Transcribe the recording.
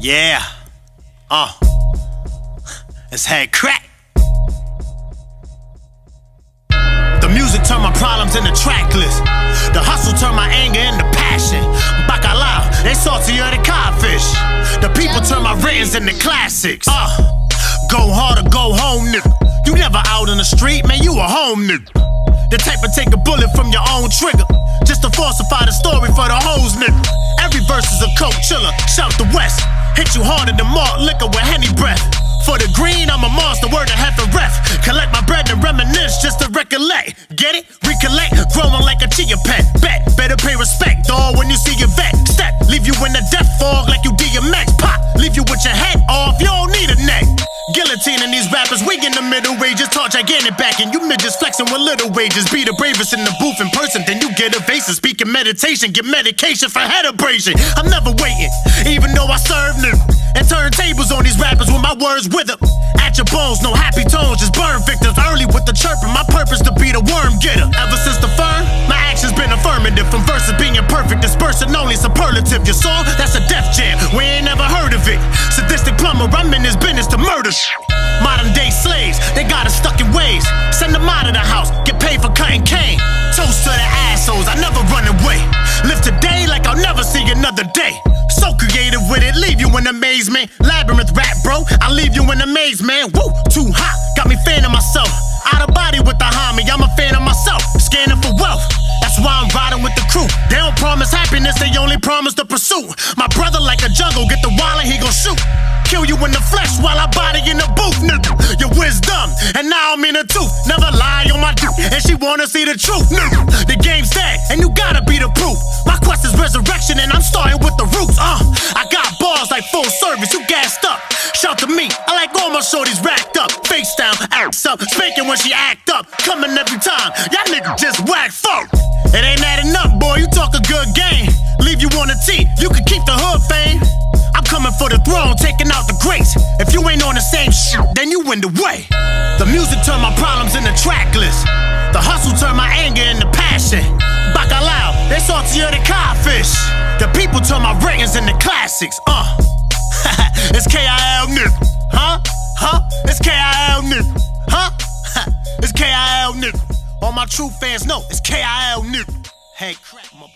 Yeah. Uh. It's head crack. The music turned my problems into track list. The hustle turned my anger into passion. Bacalao, they saltier than codfish. The people turned my writtens into classics. Uh. Go hard or go home, nigga. You never out in the street, man, you a home nigga. The type of take a bullet from your own trigger. Just to falsify the story for the hoes, nigga. Every verse is a coke chiller, shout the west. Hit you harder than malt liquor with henny breath. For the green, I'm a monster, word to have a ref. Collect my bread and reminisce just to recollect. Get it? Recollect, growing like a chia pet. Bet, better pay respect, dawg, when you see your vet. Step, leave you in the death fog like you DMX. Middle wages. Talk gigantic back, and you midgets flexing with little wages. Be the bravest in the booth in person, then you get evasive. Speaking meditation, get medication for head abrasion. I'm never waiting, even though I serve new. And turn tables on these rappers with my words with them. At your bones, no happy tones, just burn victims. Early with the chirping, my purpose to be the worm getter. Ever since the firm, my actions been affirmative. From verses being perfect, dispersing only superlative. Your song, that's a death jam. We ain't never heard of it. Sadistic plumber, I'm in this business to murder. Day slaves, they got us stuck in ways. Send them out of the house, get paid for cutting cane. Toast to the assholes, I never run away. Live today like I'll never see another day. So creative with it, leave you in amazement. Labyrinth rap, bro, I leave you in amazement. Woo, too hot, got me fan of myself. Out of body with the homie, I'm a fan of myself. Scanning for wealth. That's why I'm riding with the crew. They don't promise happiness, they only promise the pursuit. My brother, like a jungle, get the wallet, he gon' shoot. Kill you in the flesh while I body in the booth, nigga. Wisdom, and now I'm in a tooth. Never lie on my dude, and she wanna see the truth, nigga. The game's dead, and you gotta be the proof. My quest is resurrection, and I'm starting with the roots. Uh, I got bars like full service, you gassed up. Shout to me, I like all my shorties racked up. Face down, ass up, spanking when she act up. Coming every time, y'all niggas just whack fuck. It ain't adding up, boy, you talk a good game. In the way. The music turn my problems into track list. The hustle turn my anger into passion. Bacalao, they saltier than codfish. The people turn my ratings into classics. Uh, it's KIL nigga. Huh? Huh? It's KIL nigga. Huh? it's KIL nigga. All my true fans know it's KIL nigga. Hey, crack, mother.